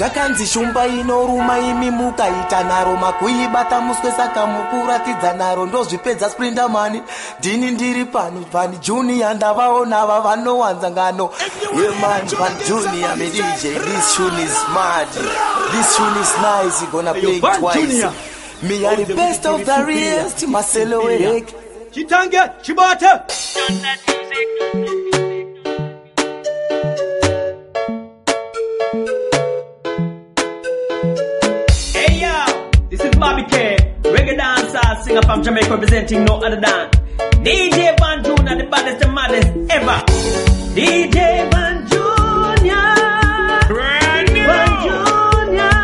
zvakanzi shumba inoruma imi mukaita naro makuibata muswe saka mukuratidza naro ndozvipedza sprindamani ndini ndiri pano pani junia ndavawo nava vanowanza ngano yemani pan junia medij this tun is mad this tun is nice gona play twice me are the best of the rest maselo ehek chitange chibate Don't let music do. hard singer from Jamaica representing no other than DJ Van Junior, the baddest and maddest ever. DJ Van Junior. Brand new. Van Junior.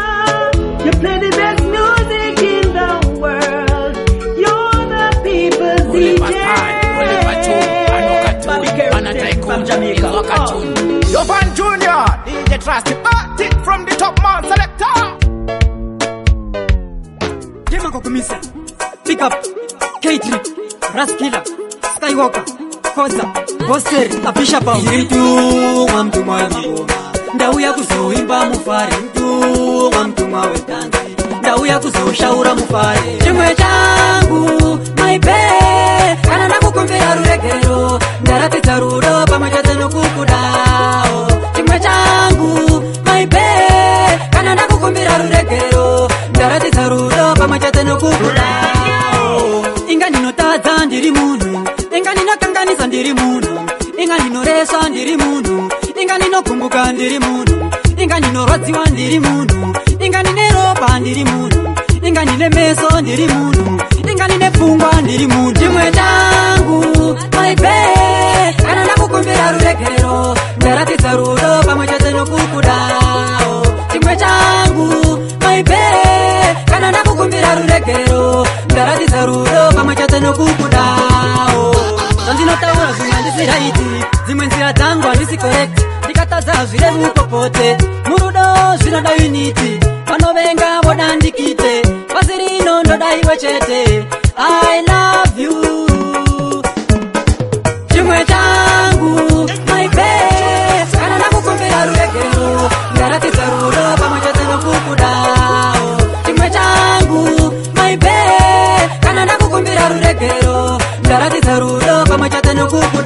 You play the best music in the world. You're the people's DJ. Bobby Carrington from Jamaica. Oh. Yo, Van Junior. kuzvikodza gosteri abhisha pamuitumwa mutumwa wemangoma ndauya kuzoimba mufare mutumwa mutumwa wedanzi ndauya kuzoshaura mufare chimwe changu maibe kana ndakukumbira ruregero ndaratidza rudo pamwe chete nokukudawo chimwe changu maibe kana ndakukumbira ruregero ndaratidza rudo pamwe chete nokukudawo inga ndinotadza ndiri munhu ndiri munhu inga ndinoresa ndiri munhu inga ndinokumbuka ndiri munhu inga ndinorwadziwa ndiri munhu inga ndine ropa ndiri munhu inga ndine meso ndiri munhu inga ndine pfungwa ndiri munhu ndimwe dangu maibe kana ndakukumbira ruregero ndaratidza rudo pamwe chete nokukuda Rudo, vamos a tener un poco zviraiti dzimwe nzira dzangu handisi korekti ndikataza zvirevukopote murudo zvinodainiti vanovenga vodandikite pasi rino ndodaiwe chete i love you chimwe changu maibe kana ndakukumbira ruregero ndaratidza rudo pamwe chete nokukuda chimwe changu maibe kana ndakukumbira ruregero ndaratidza rudo pamwe chete nokukuda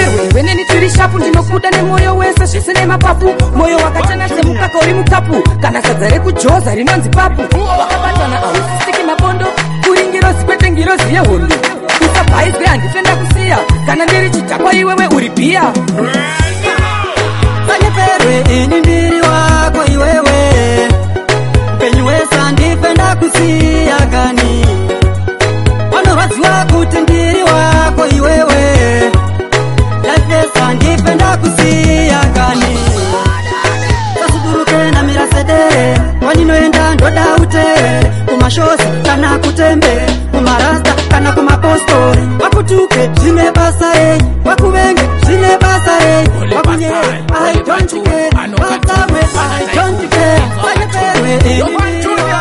shapu ndinokuda nemwoyo wese zvese nemapapu mwoyo wakachana semukaka uri mukapu kana sadza rekujoza rinonzi papu wakabatana ausisiki mabondo kuringirozi kwete ngirozi yehondo usabhaizwe handifenda kusiya kana ndiri chidhakwa iwewe uri bhiya vanyeperwe ini mbiri wako iwewe penyu wese handifenda kusiya kani kuenda ndoda uteere kumashosi kana kutembere kumarasta kana kumapostori kwakutuke zvine basa renyu kwakuvenge zvine basa renyu kwakunyere aidonjikere vatamwe aidonjikere aeeeiia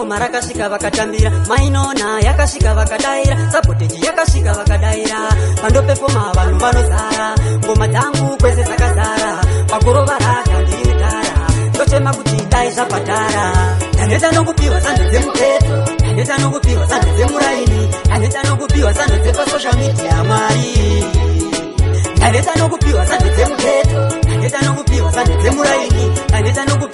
omara akasvika vakatambira mainona yakasvika vakadaira sapoteji yakasvika vakadaira pandopepoma vanhu vanozara ngoma dzangu kwese dzakazara pakurovara zandiridara totema kuti dai zvabhadhara ndaneta nokupiwa zanzo dzemuteto ndaneta nokupiwa zanzo dzemuraini ndaneta nokupiwa zanzo dzepasocial media mwari ndaneta nokupiwa zanzo dzemuteto ndaneta nokupiwa zanzo dzemuraini ndaneta nokupiwa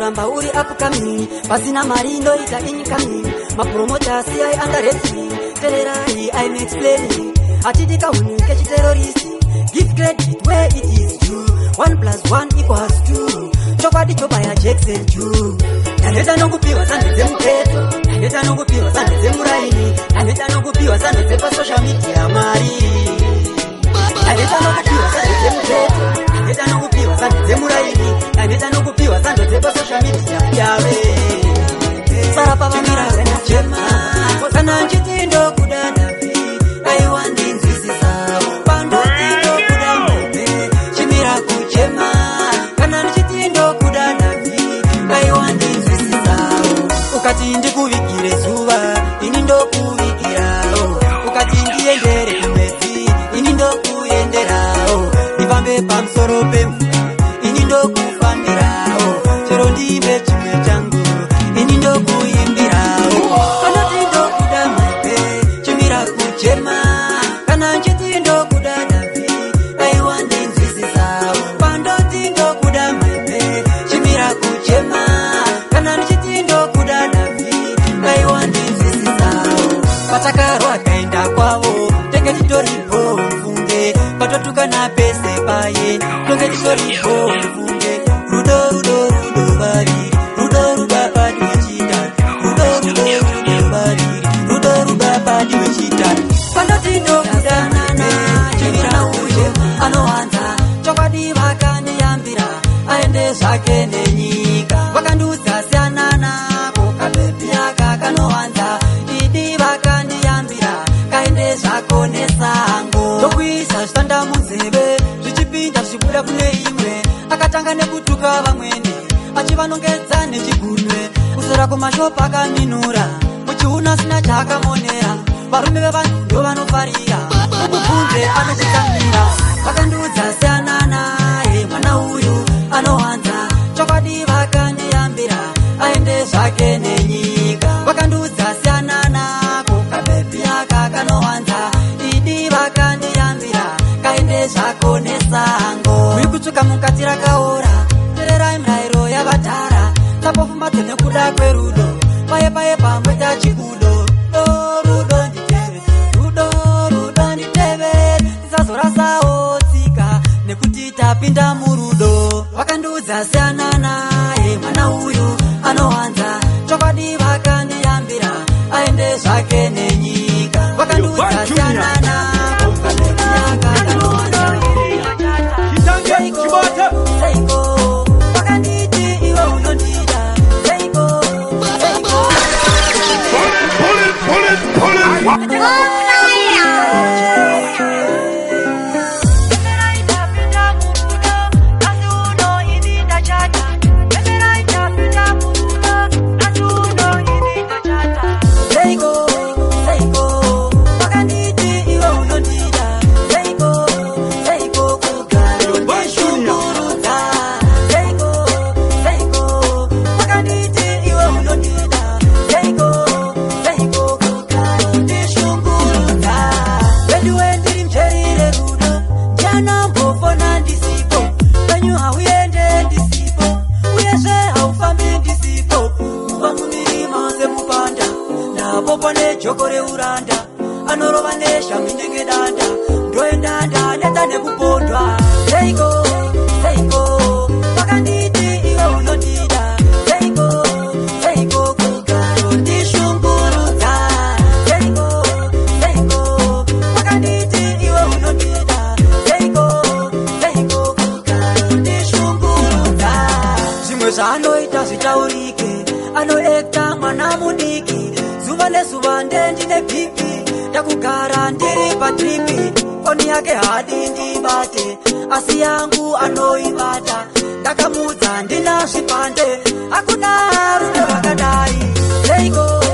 kuramba uri apukami pasina mari ndoita inyikami mapromota siyai andaredzi tererai im explaini hatidi kahunu kechiteroristi give credit where it is d 1+1 equals 2 chokwadi chobaya jackson ju ndaneta nokupiwa sande dzemuteto ndaneta nokupiwa sande dzemuraini ndaneta nokupiwa sande dzepasocial media mari andeta nokupiwa sando dzemuteto andeta nokupiwa sando dzemuraini andeta nokupiwa sando dzepasosha midia yave sarapavamirazanachema kosananjitindoko Soro Bim kutsunga nekutuka vamwene achivanongedza nechigunwe kusora kumashopa akaminura muchiuna asina chaakamonera varume vevanhu ndo vanofarira mukunze anokutamira vakandiudza seananae mwana uyu anowanza chokwadi vakaneyambira aende zvake nenyii zvako nesango mikutsuka mukati rakaora tererai mirayiro yavatara tapofumbatene kuda kwerudo paye paye pamwe What? zvaanoita zvitaurike anoekta mwana mudiki zuva nezuva ndendine bhipi ndakugara ndiri patripi foni yake hadi ndibate asi yangu anoibata ndakamudza ndina zvipande hakuna rume vakadai leigo hey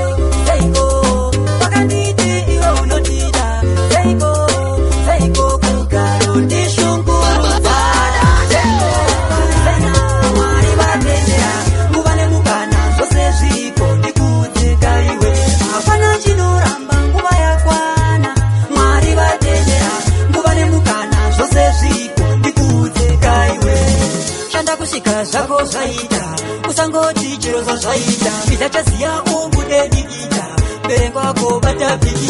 zvako zvaita usangoti chero zvazvaita izachaziya ungudeviita mberengwako batavii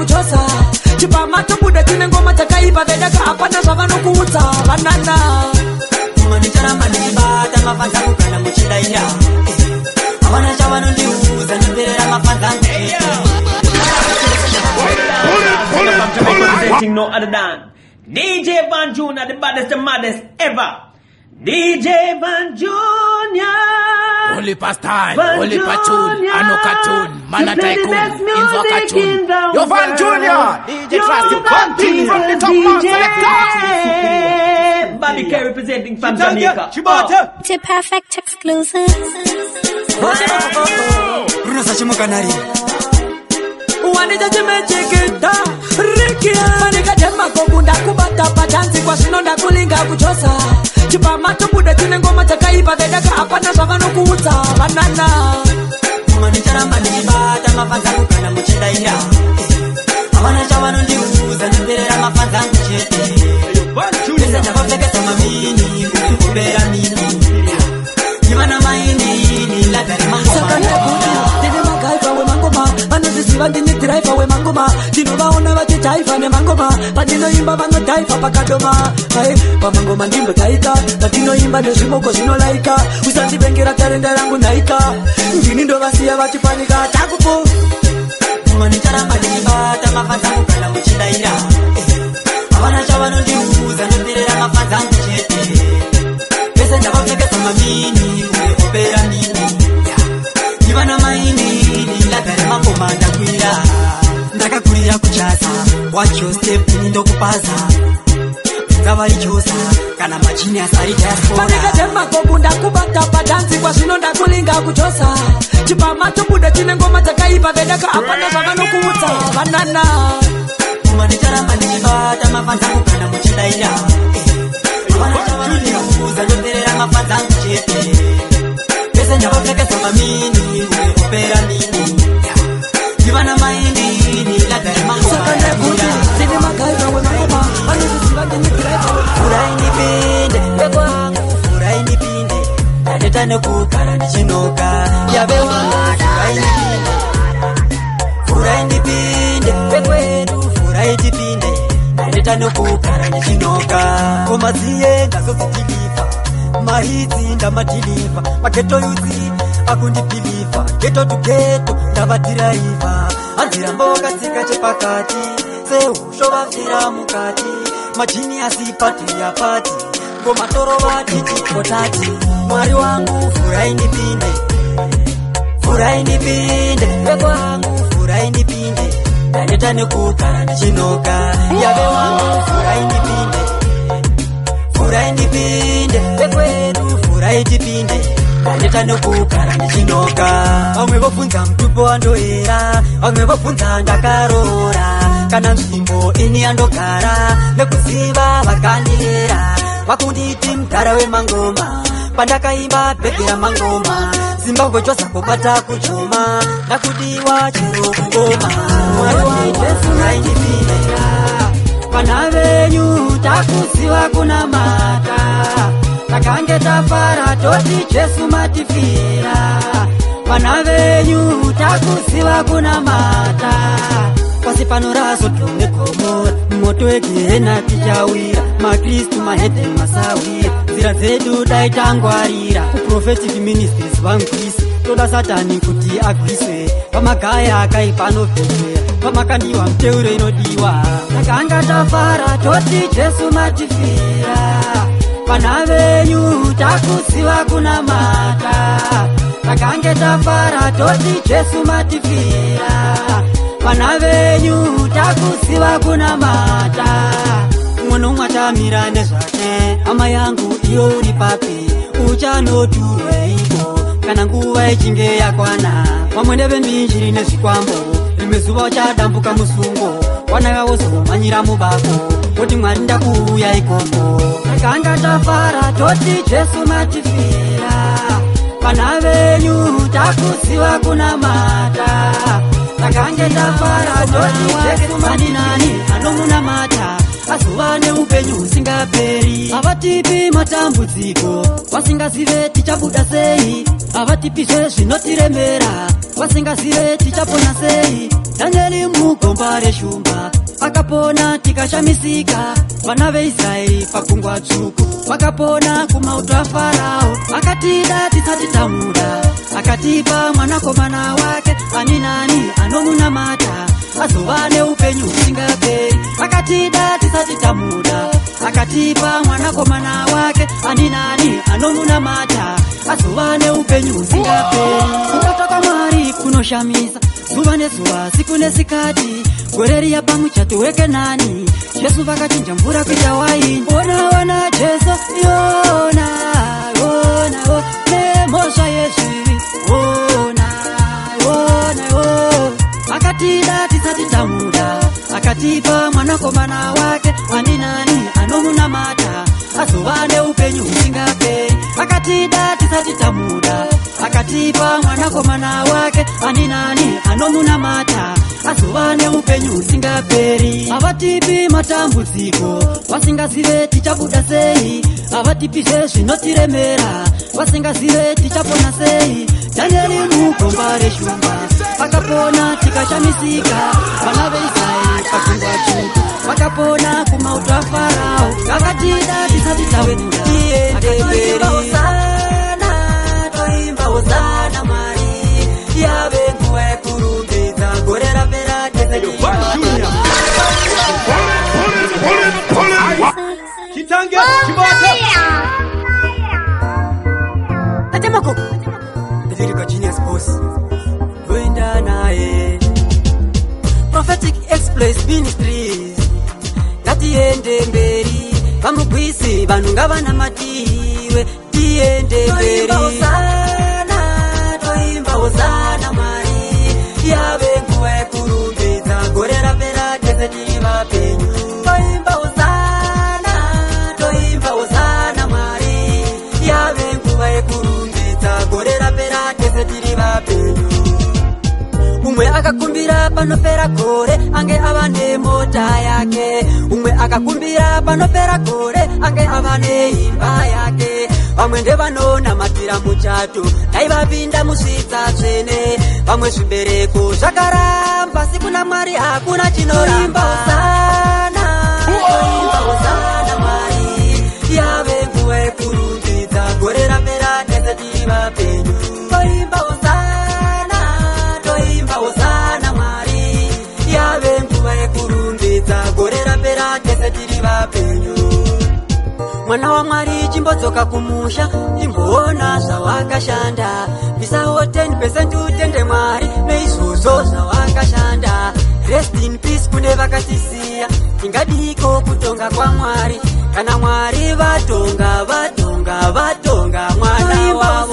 kuchosa chipamatobuda tine ngoma takaipa vedaka hapana zvavanokuudza vanana umwe ndicharamba ndichibata mafandangu kana muchida ya havana chavanondiudza ndimberera mafandangu DJ Banjuna, the baddest, the maddest ever. DJ Van Junior. Only pastime, Van only patchoun, ano cartoon, man a tycoon, inzo cartoon. Yo Van Junior, DJ Trusty Bunty from the top man selector. Bobby K representing from Jamaica. Chibata. Oh. The perfect exclusive. Rusa chimukanari. Wanita chimecheketa Rikia Manika tema Kukunda kubata patanzi kwa shino na kulinga kuchosa chipama tobuda chine ngoma dzakaipa vedaka hapana zvavanokuudza vanana mumwe ndicharamba ndichibata mafanza kukana muchidaira havana chavanondiuza ndimberera mafa pakadoma ai pamango mandimbe kaika ndatinoimba nezvimoko zvinolaika usandivengera tarenda rangu nhaika ndini ndovasiya vachipanika takupu manicharamba ndichibata mafanza mukana uchidaira havana chavanondiuza nopirera mafanza angu chete pese ndavapfekesa mamini uye operanini ivana mainini ndagare makomanda kwira yeah ndakakurira kuchaza wachose ini ndokupaza ungavaichosa kana majinias aitaaaekatemakobu ndakubata padanzi kwazvino ndakulinga kuchosa chipamatobude tine ngoma dzakaipa vedaka apana zvavanokuudza vanana kuma ndicharamba ndichibata mafanzangu kana muchidaira avanachavanoia kuuza ndoperera mafanzangu chete pese ndavapekesa mamini kuita nekugara ndichinogara yave vanhuuraindipindeuraindipinde ndaita nekugara ndichinogara komadziye ngazodzidhilivha maitsi ndamadhilivha maketo yutsi akundipilivha geto tugeto ndavadhiraivha hanzirambo wakatsika chepakati seusho vafira mukati majiniasi pati yapati komatoro vatiti potati mwari wangu furainipinde furainipinde vekwangu furainipinde ndaneta nekugara ndichinoka yave wangu furainipinde furainipinde vekwedu furaitipinde ndaneta nekugara ndichinoka vamwe vobvunza mutupo wandoera vamwe vobvunza ndakaroora kana nzvimbo ini yandogara nekuziva vakandiera vakunditi mtara wemangoma pandakaimba bhege ramangoma zimbabwe chwasakopata kuchoma nakudiwa chero kugoma vana venyu takuziva kuna mata takange tafara toti jesu matifira vana venyu takuziva kuna mata pasi pano razotume gomora moto wegehena tichawira makristu mahedhe masawira nzira dzedu dai tangwarira kuprofetic ministries vangwise toda satani kuti agwise pamagaya akaipanovhetera pamakandiwa muteuro inodiwa takanga tafara toti jesu matifira vana venyu takuziva kunamata takange tafara toti jesu matifira vana venyu takusiva kunamata mwana mwatamira nezvake ama yangu iyo uri papi uchanoturweiko kana nguva ichinge yakwana vamwe ndevembinjiri nezvikwambo rimwe zuva uchadambuka musungo wanaga wozomanyira mubako woti mwari ndakuuya ikoko takanga tafara toti jesu matifira vana venyu takusiva kunamata takange tafara zvekumaninani anomuna mata azova neupenyu husingaperi havatipi matambudziko vasingazive tichabuda sei havatipizve zvinotiremera vasingazive tichapona sei dhanieri mugomba reshumba akapona tikashamisika vana veisraeri pagungwa dzvuku vakapona kumauto afarao akatida tisatitamura akatipa mwanakomana wake ani nani anomunamata azova neupenyu usingaperi akatida tisatitamura akatipa mwanakomana wake ani nani anomunamata azova neupenyu usingaperi kutotoka mwari zvinoshamisa zuva nezuva siku nesikati gore riya pamuchato weke nani jesu vakachinja mvura kuita waini ona ona jesu yona onao nemhosva yezvivi ona onao akatida tisati tamuda akatipa mwanakomana wake ani nani anomunamata azova neupenyu usingapei akatida tisati tamuda akatipa mwanakomana wake ani nani anomunamata azova neupenyu usingaperi avatipi matambudziko vasingazive tichabuda sei avatipizve zvinotiremera vasingazive tichapona sei dhanieri mugomba reshumba vakapona tikashamisika vana veisraeri pakungwa chuku vakapona kumauto afarao vakatida tisati tawe tiendeeri hozana mwari yave nguva yekurumbidza gore rapera tesekitangeatemako ndiriga genius bos ndoenda naye prophetic express ministries ngatiende mberi vamugwisi vanhu ngavanamatiiwe tiende mberia umwe akakumbira panopera gore ange ava nemota yake umwe akakumbira panopera gore ange ava neimba yake vamwe ndevanonamatira muchato dai vapinda musvitsa tsvene vamwe zvibereko zvakaramba sikuna mwari hakuna chinoimba yave nguva yekurumbidza gore rapera nezetiva penyu toimba usa vapenyu mwana wamwari chimbodzoka kumusha chimboona zvawakashanda bisawo 10 utende mwari neizvozvo zvawakashanda rest in peace kune vakatisiya tingadiko kutonga kwamwari kana mwari vatonga vatonga vatonga mwana wa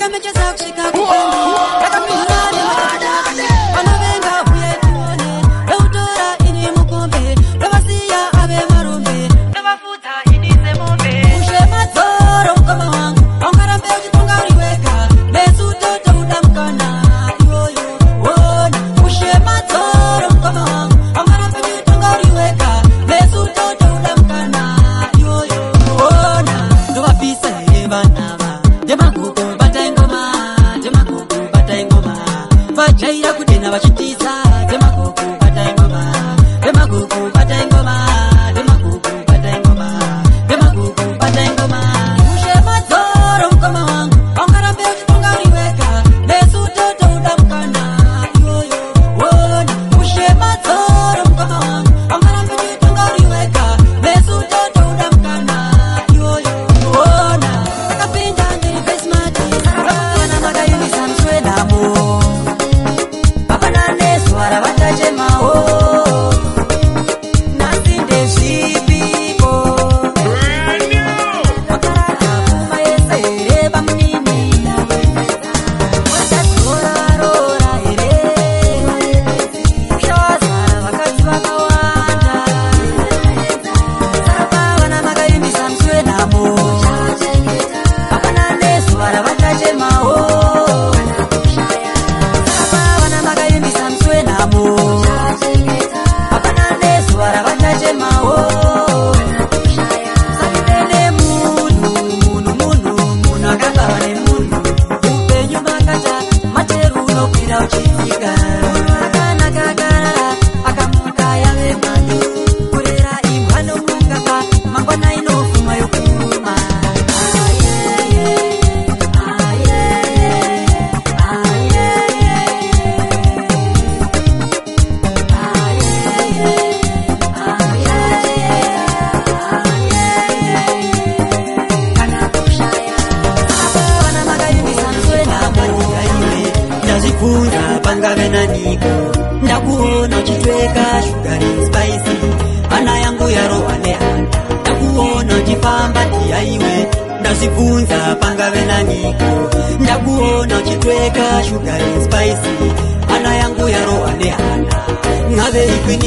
got me just talk, she got me.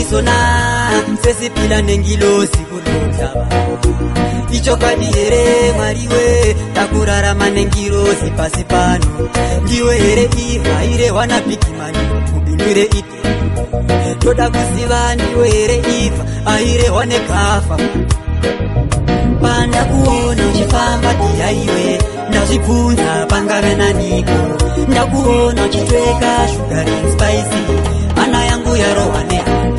iqiniso na sesiphila nengilosi kulomhlaba ichokwadi here mwariwe takurarama nengilosi pasi pano ndiwe here ivaire wanapikimani kubindure ite toda kuziva ndiwe here ifa airehwa negafa panda kuona uchifamba ndiyaiwe ndazvibvunza pangave naniko ndakuona uchitweka sugarin spisi ana yangu yarohwa nehana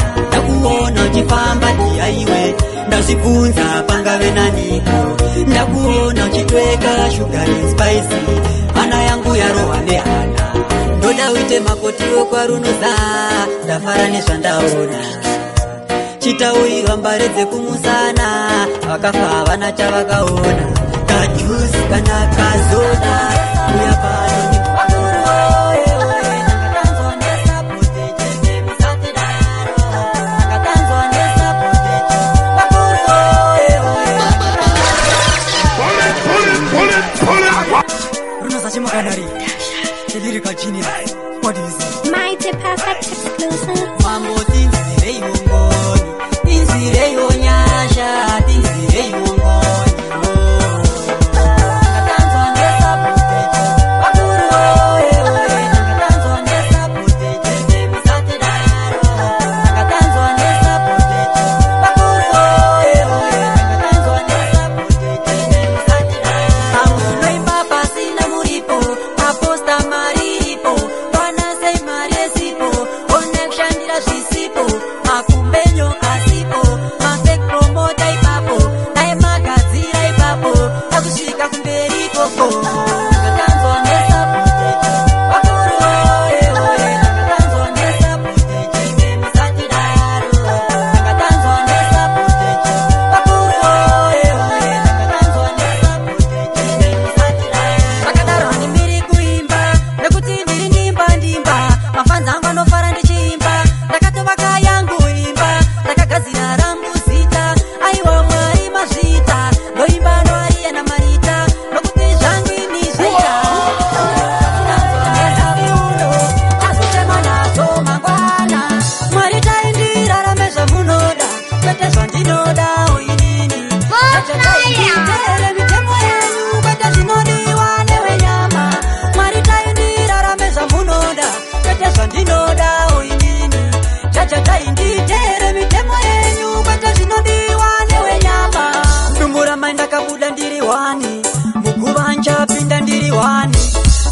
ndakuona uchifamba ndiyaiwe ndazvibvunza pangave naniko ndakuona uchitweka shugari spisi hana yangu yarohwa nehana ndoda uite makotiwo kwarunoza ndafara nezvandaona chitauyirwa mbare dzekumusana vakafa havana chavakaona kajuzi kana kazoda kuyapaa akumenyo ndapinda ndiri wani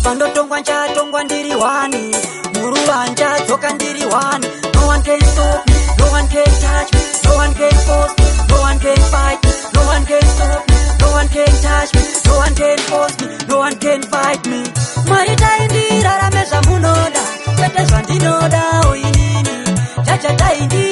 pandotongwa nchatongwa ndiri wani muruva nchadzoka ndiri wani no one can stop me no one can touch me no one can force me no one can fight me no one can stop me no one can touch me no one can force me no one can fight me mwari tai ndirarame zvamunoda kwete zvandinodawo inini chachataindii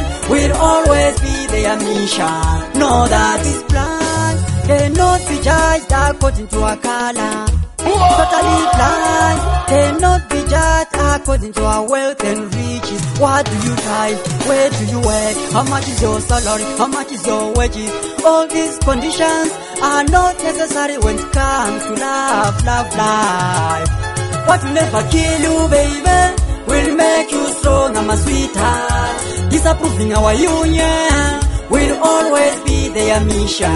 will always be their mission. Know that this plan cannot be judged according to our color. Totally blind, cannot be judged according to our wealth and riches. What do you try? Where do you work? How much is your salary? How much is your wages? All these conditions are not necessary when it comes to love, love, life. What will never kill you, baby, will make you stronger, my sweetheart. disapproving our union will always be their mission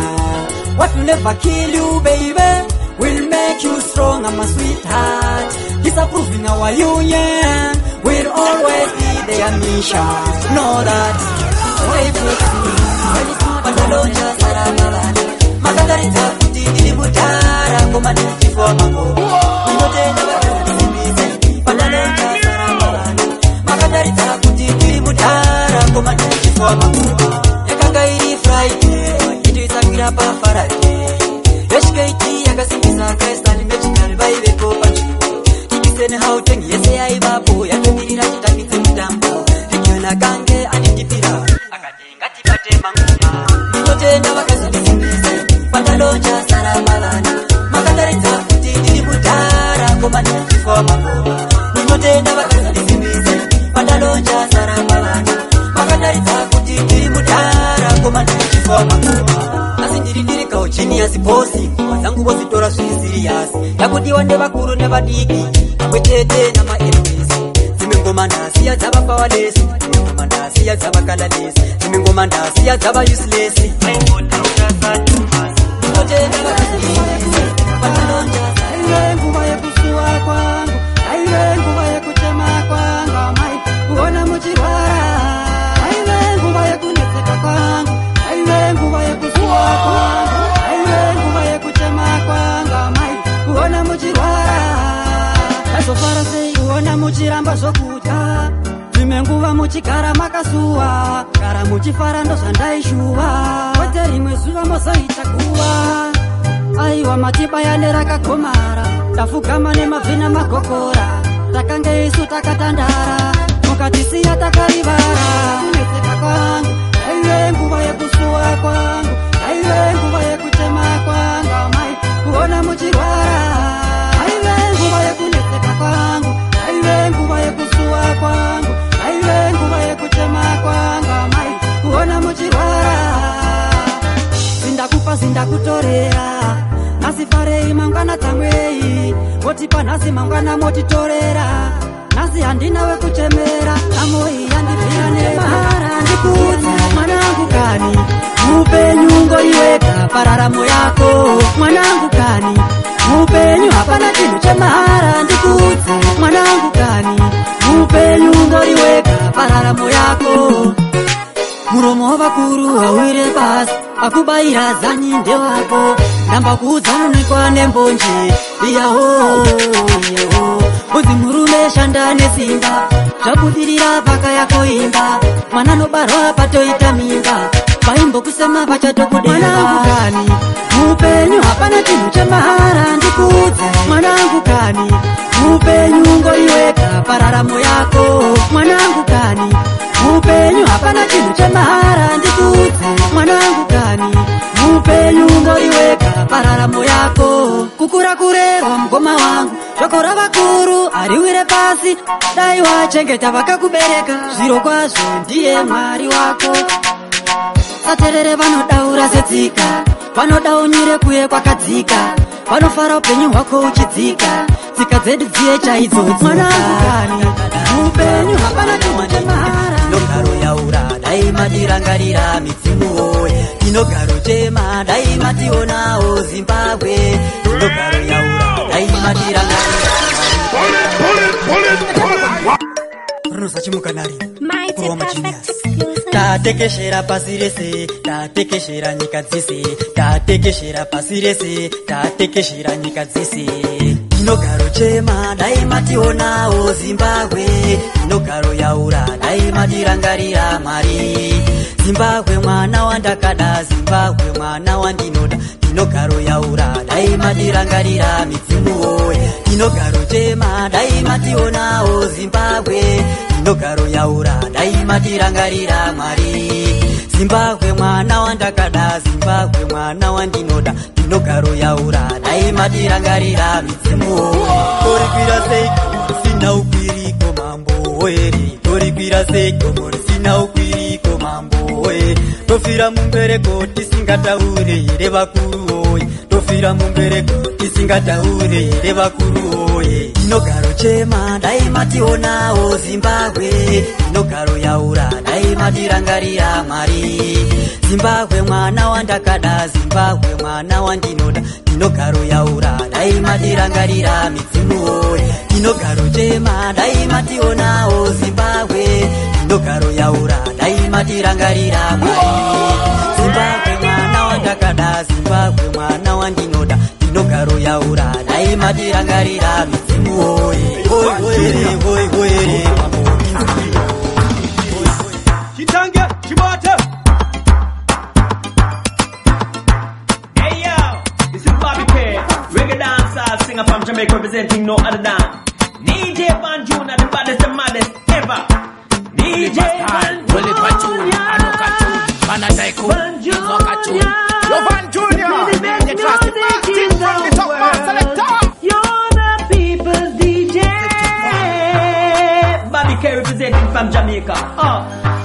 what will never kill you baby will make you strong ama sweetheart disapproving our union will always be their mission know that makangaridza kuti ndiri mutara komandiifoa mangoo inotenda ngoma tinotipa makuba yakanga iri friday indoitsamira pafaraday veshikaiti yakasimbisa kristal nechikari vaivepo pachiko tikisenhauteng yese yaivapo yatomirira chit nasiposi vazanguvo zvitora zvisiriasi yakudiwa ndevakuru nevadiki pamwe chete namaemesi dzimengoma ndasiya dzavapawadesi dzimengoma ndasiya dzavakalalesi dzimengoma ndasiya dzavausilesi kugona muchiramba zvokudya dzimwe nguva muchigara makasuwa gara muchifara ndozvandaishuva kwete rimwe zuva mozoita guva aiwa matibayane rakagomara tafugama nemavhina magokora takange isu takatandara mukatisiya takarivara kuneseka kwangu aive nguva yekusuwa kwangu aive nguva yekutema kwangu amai kuona muchirwara aive nguva yekuneseka kwangu nguva yekusuwa kwangu aive nguva yekuchema kwangu amai kuona muchirwara zindakupa zindakutorera nhasifarei mangwana tsamwei wotipa nhasi mangwana motitorera nhasi handina wekuchemera amoi yandibvira nemara ndikuti mwanangu kani mupenyungo iwekapararamo yako mwanangu kani muupenyu hapana chinhu chemahara ndikudzi mwanangu kani muupenyu ungoriweka pararamo yako muromo wavakuru hauwire pasi akubayira zani ndewako ndamba kuudzananekwa nembonje iyaho yeho kunzi murume shanda nesimba zvabudirira vaka yako imba mwana anobarwa patoita mimba vaimbokusema vachatokudeaani mupenyu hapana chinhu chemahara ndikudze mwanangu kani mupenyu ngoiweka pararamo yako mwanangu kani mupenyu hapana chinhu chemahara ndikudze mwanangu kani mupenyu ngoiweka pararamo yako kukura kurerwa mugoma wangu shoko ravakuru hariwire pasi dai wachengeta vakakubereka zviro kwazvo ndiye mwari wako saterere vanodaura setsika vanodawo nyire kuye kwakadzika vanofara upenyu hwako uchidzika tsika dzedu dziye chaidzo mwanangukani upenyu hapana chimwanemara ndogaro yaura dai madirangarira mitsimuwo inogaro chema dai mationawo zimbabwe ndogaro yaura dai madirangarira rinosachimuka nari kurowa machinias tatekeshera pasi rese tatekeshera nyika dzise tatekeshera pasi rese tatekeshera nyika dzise inogaro chema dai mationawo zimbabwe inogaro yaura dai matirangarira mari zimbabwe mwana wandakada zimbabwe mwana wandinoda inogaro yaura dai matirangarira midzimuwo inogaro chema dai mationawo zimbabwe ndogaro yaura dai matirangarira mwari zimbabwe mwana wandakada zimbabwe mwana wandinoda ndinogaro yaura dai matirangarira mitsimo torikwira seigomo risina ukwiriko mambo oere torikwira seigomo risina ukwiriko mambo oere tofira mumbereko tisingataure here vakuruwo kufira mumbereko isingatauri revakuru oye inogaro chema dai mationawo zimbabwe inogaro yaura dai matirangarira mwari zimbabwe mwana wandakada zimbabwe mwana wandinoda inogaro yaura dai matirangarira midzimu oye inogaro chema dai mationawo zimbabwe inogaro yaura dai matirangarira mwari zimbabwe mwana wandakada zimbabwe mwana madirangarira mizimu Hey yo, this is Bobby K, reggae dancer, singer from Jamaica representing no other than DJ Banjuna, the baddest, the maddest ever. DJ Banjuna, Banjuna, Banjuna, Banjuna, you the best team from the top Straight in from Jamaica. Uh.